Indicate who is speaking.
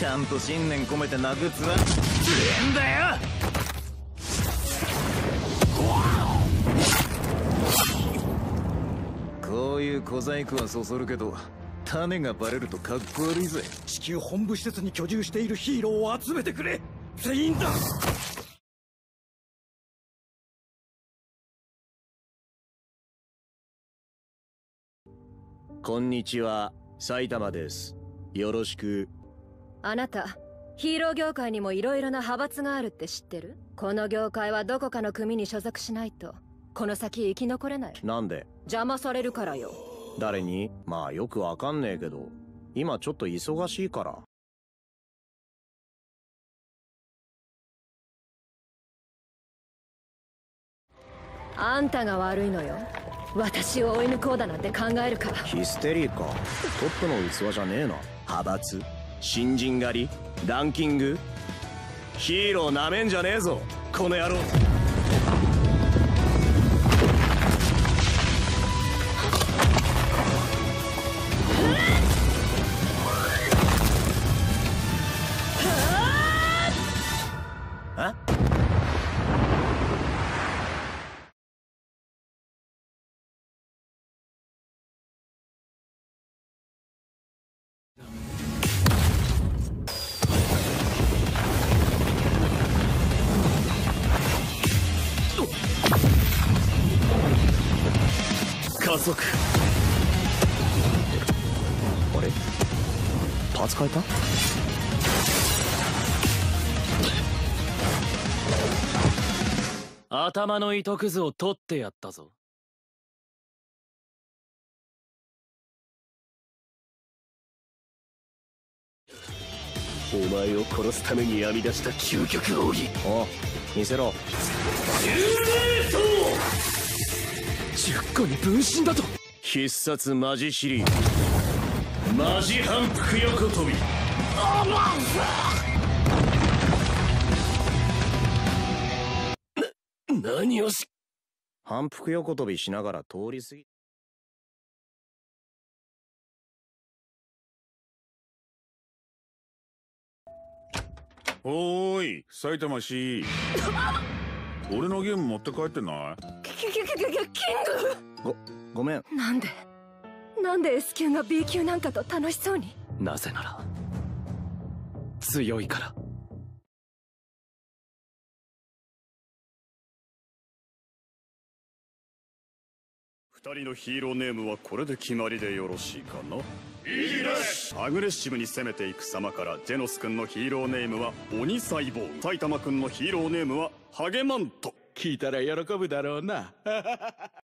Speaker 1: ちゃんと信念込めて殴つは強えんだよ。こういう小細工はそそるけど種がバレるとかっこ悪いぜ。
Speaker 2: 地球本部施設に居住しているヒーローを集めてくれ。全員だ。
Speaker 1: こんにちは。埼玉です。よろしく
Speaker 3: あなたヒーロー業界にも色々な派閥があるって知ってる？この業界はどこかの組に所属しないと。この先生き残れない。
Speaker 1: なんで？
Speaker 3: 邪魔されるからよ。
Speaker 1: 誰に？まあよくわかんねえけど。今ちょっと忙しいから。
Speaker 3: あんたが悪いのよ。私を追い抜こうだなんて考えるから。
Speaker 1: ヒステリーか。トップの器じゃねえな。派閥新人狩り？ランキング？ヒーローなめんじゃねえぞこの野郎。あ加速。あれ？パーツ変えた？
Speaker 4: 頭の糸くずを取ってやったぞ
Speaker 1: お前を殺すために編み出した究極奥義。おう見せろ。
Speaker 4: 10個に分身だと。
Speaker 1: 必殺マジシリー。マジ反復横跳び。
Speaker 4: 何をし
Speaker 1: 反復横跳びしながら通り過ぎ
Speaker 5: おーい埼玉市。俺のゲーム持って帰ってない？
Speaker 3: キキキキキキン
Speaker 1: ごごめん
Speaker 3: なんでなんで S 級が B 級なんかと楽しそうに
Speaker 4: なぜなら強いから
Speaker 6: 二人のヒーローネームはこれで決まりでよろしいかな？いいです。アグレッシブに攻めていく様からジェノス君のヒーローネームは鬼細胞。埼玉君のヒーローネームはハゲマント。
Speaker 7: 聞いたら喜ぶだろうな